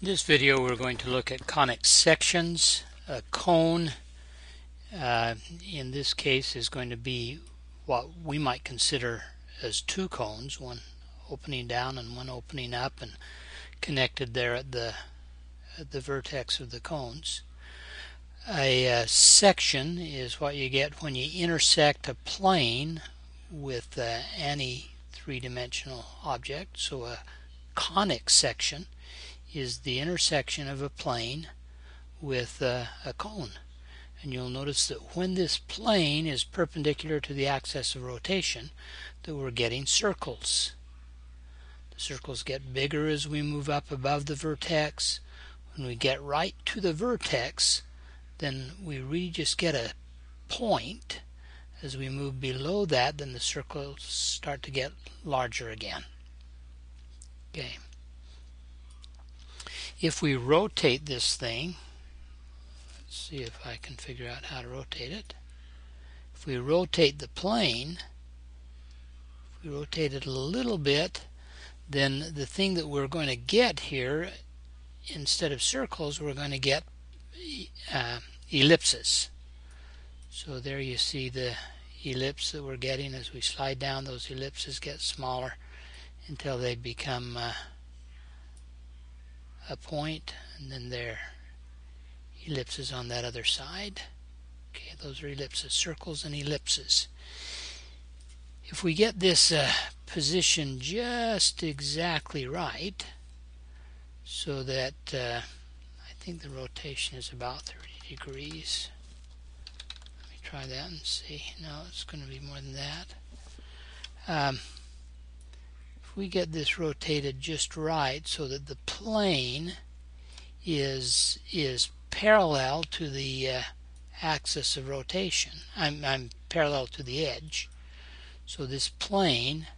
In this video we're going to look at conic sections. A cone uh, in this case is going to be what we might consider as two cones, one opening down and one opening up and connected there at the at the vertex of the cones. A uh, section is what you get when you intersect a plane with uh, any three-dimensional object. So a conic section is the intersection of a plane with a cone. And you'll notice that when this plane is perpendicular to the axis of rotation, that we're getting circles. The circles get bigger as we move up above the vertex. When we get right to the vertex, then we really just get a point. As we move below that, then the circles start to get larger again. Okay. If we rotate this thing, let's see if I can figure out how to rotate it. If we rotate the plane, if we rotate it a little bit, then the thing that we're going to get here, instead of circles, we're going to get uh, ellipses. So there you see the ellipse that we're getting as we slide down. Those ellipses get smaller until they become uh, a point and then there ellipses on that other side. Okay, those are ellipses, circles and ellipses. If we get this uh, position just exactly right, so that uh, I think the rotation is about 30 degrees. Let me try that and see. No, it's going to be more than that. Um, we get this rotated just right so that the plane is is parallel to the uh, axis of rotation. I'm, I'm parallel to the edge. So this plane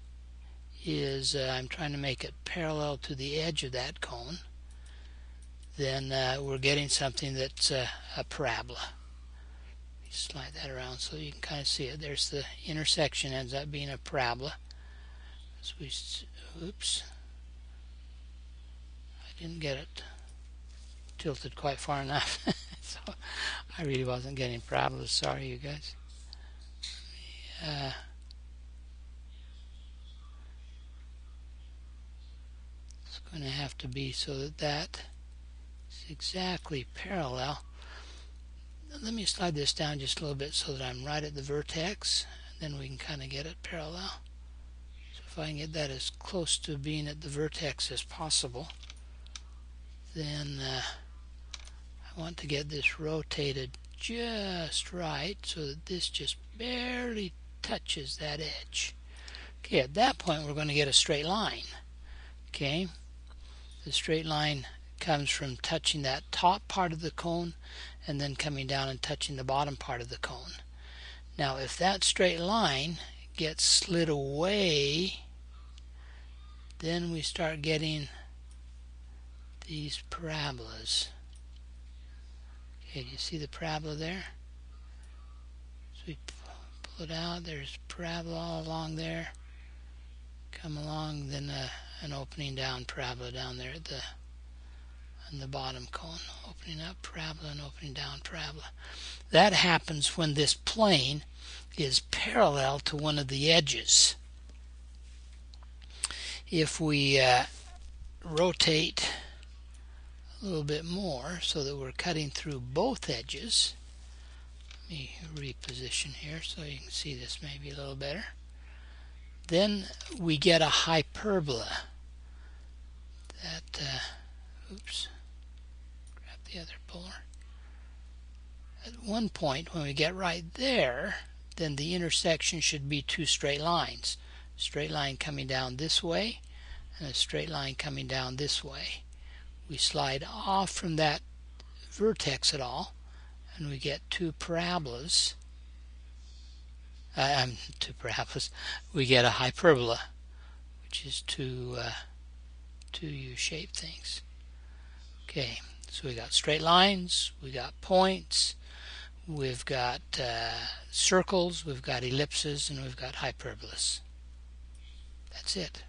is, uh, I'm trying to make it parallel to the edge of that cone. Then uh, we're getting something that's uh, a parabola. Slide that around so you can kind of see it. There's the intersection ends up being a parabola. So we, oops, I didn't get it tilted quite far enough. so I really wasn't getting parabolas. Sorry, you guys. Uh, it's going to have to be so that that is exactly parallel. Let me slide this down just a little bit so that I'm right at the vertex. Then we can kind of get it parallel if I can get that as close to being at the vertex as possible, then uh, I want to get this rotated just right so that this just barely touches that edge. Okay, at that point we're going to get a straight line. Okay, the straight line comes from touching that top part of the cone and then coming down and touching the bottom part of the cone. Now if that straight line gets slid away, then we start getting these parabolas. Okay, do you see the parabola there? So we pull it out, there's parabola all along there. Come along, then uh, an opening down parabola down there at the the bottom cone. Opening up parabola and opening down parabola. That happens when this plane is parallel to one of the edges. If we uh, rotate a little bit more so that we're cutting through both edges, let me reposition here so you can see this maybe a little better. Then we get a hyperbola. That, uh, oops, the other polar. At one point, when we get right there, then the intersection should be two straight lines. Straight line coming down this way and a straight line coming down this way. We slide off from that vertex at all and we get two parabolas. Uh, um, two parabolas. We get a hyperbola, which is two uh, two U-shaped things. Okay, so we got straight lines, we got points, we've got uh, circles, we've got ellipses, and we've got hyperbolas. That's it.